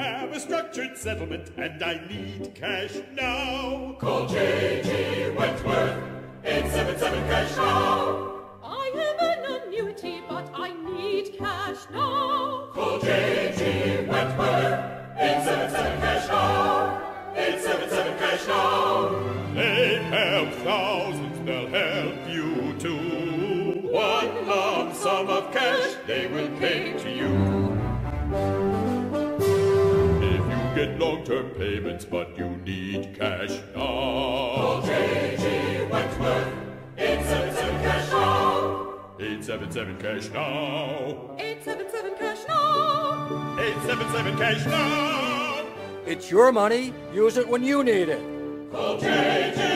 have a structured settlement and I need cash now. Call J.G. Wentworth, 877 cash now. I have an annuity, but I need cash now. Call J.G. Wentworth, 877 cash now. 877 cash now. They help thousands, they'll help get long-term payments but you need cash now. Call. J.G. Wentworth, 877 cash now. 877 cash now. 877 cash now. 877 cash now. It's your money. Use it when you need it. Call J.G.